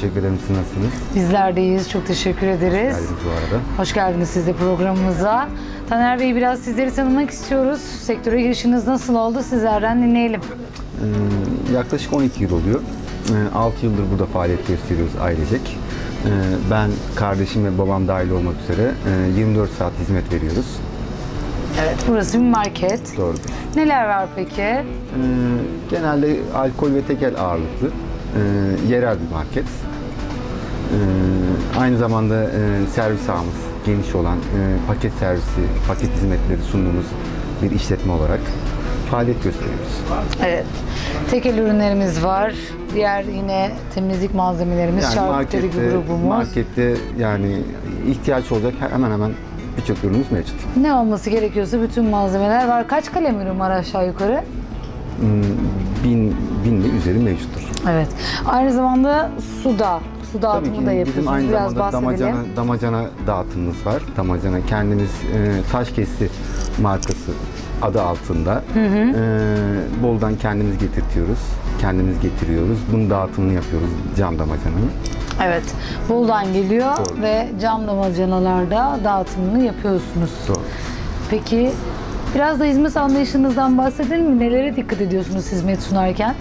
teşekkür ederim. Siz nasılsınız? Bizler de iyiyiz. Çok teşekkür ederiz. Geldiniz bu arada. Hoş geldiniz siz de programımıza. Taner Bey biraz sizleri tanımak istiyoruz. Sektöre girişiniz nasıl oldu? Sizlerden dinleyelim. Ee, yaklaşık 12 yıl oluyor. Ee, 6 yıldır burada faaliyet gösteriyoruz ailecek. Ee, ben, kardeşim ve babam dahil olmak üzere e, 24 saat hizmet veriyoruz. Evet. Burası bir market. Doğrudur. Neler var peki? Ee, genelde alkol ve tekel ağırlıklı. Ee, yerel bir market. Ee, aynı zamanda e, servis ağımız geniş olan e, paket servisi, paket hizmetleri sunduğumuz bir işletme olarak faaliyet gösteriyoruz. Evet. Tekel ürünlerimiz var. Diğer yine temizlik malzemelerimiz, Yani şarküteri grubumuz. markette yani ihtiyaç olacak hemen hemen birçok ürünümüz mevcut. Ne olması gerekiyorsa bütün malzemeler var. Kaç kalem ürün var aşağı yukarı? Hmm, Bin, bin ve üzeri mevcuttur. Evet. Aynı zamanda suda, su dağıtımı da bizim yapıyorsunuz. aynı Biraz zamanda bahsedelim. damacana, damacana dağıtımımız var. Damacana kendimiz e, taş kesti markası adı altında. E, Bol'dan kendimiz getirtiyoruz. Kendimiz getiriyoruz. Bunun dağıtımını yapıyoruz cam damacananın. Evet. Bolu'dan geliyor Doğru. ve cam damacanalarda dağıtımını yapıyorsunuz. Doğru. Peki biraz da hizmet anlayışınızdan bahsedelim mi? Nelere dikkat ediyorsunuz hizmet sunarken?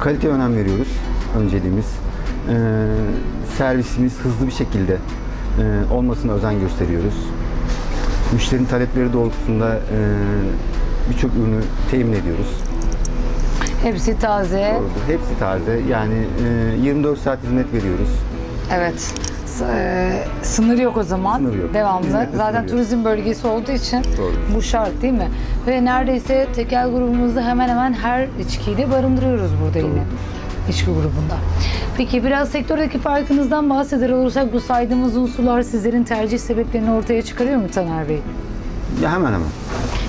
Kalite önem veriyoruz. Önceliğimiz. E, servisimiz hızlı bir şekilde e, olmasına özen gösteriyoruz. Müşterinin talepleri doğrultusunda e, birçok ürünü temin ediyoruz. Hepsi taze. Doğrudur. Hepsi taze. Yani e, 24 saat hizmet veriyoruz. Evet. E, sınır yok o zaman. Sınır yok. Devamlı. Hizmette Zaten sınır yok. turizm bölgesi olduğu için Doğru. bu şart değil mi? Ve neredeyse tekel grubumuzda hemen hemen her içkiyi de barındırıyoruz burada yine. İçki grubunda. Peki biraz sektördeki farkınızdan bahseder olursak bu saydığımız unsurlar sizlerin tercih sebeplerini ortaya çıkarıyor mu Taner Bey? Ya hemen hemen.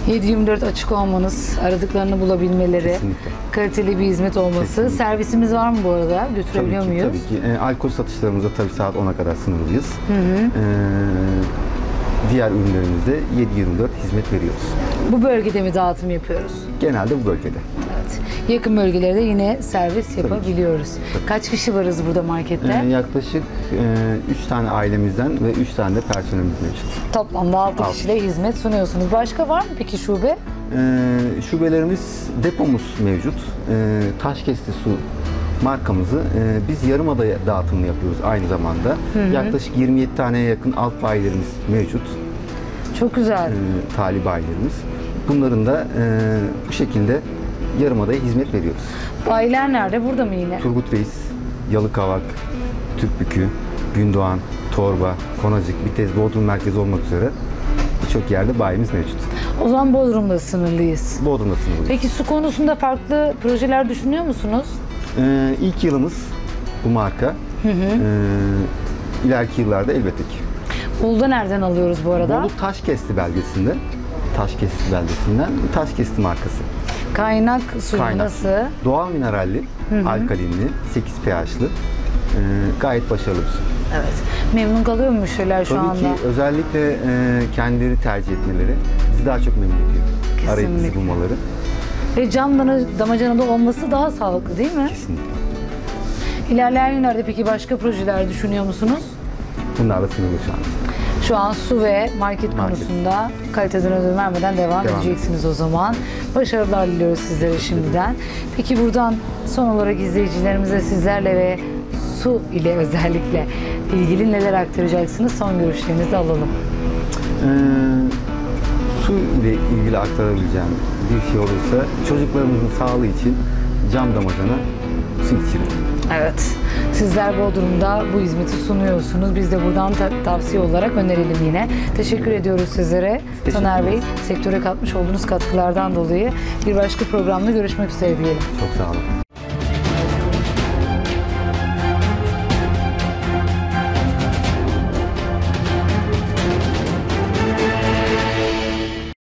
7-24 açık olmanız, aradıklarını bulabilmeleri, Kesinlikle. kaliteli bir hizmet olması. Kesinlikle. Servisimiz var mı bu arada? Götürebiliyor tabii ki, muyuz? Tabii ki. E, alkol satışlarımızda tabii saat 10'a kadar sınırlıyız. E, diğer ürünlerimizde 7-24 hizmet veriyoruz. Bu bölgede mi dağıtım yapıyoruz? Genelde bu bölgede. Yakın bölgelerde yine servis yapabiliyoruz. Kaç kişi varız burada markette? E, yaklaşık 3 tane ailemizden ve 3 tane de personelimiz mevcut. Toplamda 6 Altı. kişiyle hizmet sunuyorsunuz. Başka var mı peki şube? E, şubelerimiz, depomuz mevcut. E, Taşkesti Su markamızı e, biz Yarımada'ya dağıtımını yapıyoruz aynı zamanda. Yaklaşık 27 taneye yakın alt bayilerimiz mevcut. Çok güzel. e, talip bayilerimiz. Bunların da e, bu şekilde Yarımada'ya hizmet veriyoruz. Bayiler nerede? Burada mı yine? Turgut Reis, Yalıkavak, Türkbükü, Gündoğan, Torba, Konacık, Bitez, Bodrum merkezi olmak üzere birçok yerde bayimiz mevcut. O zaman Bodrum'da sınırlıyız. Bodrum'da sınırlıyız. Peki su konusunda farklı projeler düşünüyor musunuz? E, ilk yılımız bu marka. E, ileriki yıllarda elbette ki. Bolu'da nereden alıyoruz bu arada? Bolu Taşkesti belgesinde, Taşkesti beldesinden Taşkesti markası. Kaynak Kaynak. nasıl? Doğal mineralli, alkalinli, 8 pH'lı. e, gayet başarılı bir su. Evet. Memnun kalıyor mu müşteriler şu Tabii anda? ki özellikle e, kendileri tercih etmeleri bizi daha çok memnun ediyor. Arayıp bizi Kesinlikle. bulmaları Ve cam dana- damacanada olması daha sağlıklı değil mi? kesinlikle. İlerleyen günlerde peki başka projeler düşünüyor musunuz? Bunlarla sınırlı şu an. Şu an su ve market, Market. konusunda kaliteden ödün vermeden devam, Devam edeceksiniz o zaman. Başarılar diliyoruz sizlere şimdiden. Peki buradan son olarak izleyicilerimize sizlerle ve su ile özellikle ilgili neler aktaracaksınız? Son görüşlerinizi alalım. Ee, su ile ilgili aktarabileceğim bir şey olursa çocuklarımızın sağlığı için cam damacana su içirin. Evet. Sizler Bodrum'da bu hizmeti sunuyorsunuz. Biz de buradan ta- tavsiye olarak önerelim yine. Teşekkür ediyoruz sizlere. Teşekkür Taner Bey, sektöre katmış olduğunuz katkılardan dolayı bir başka programda görüşmek üzere diyelim. Çok sağ olun.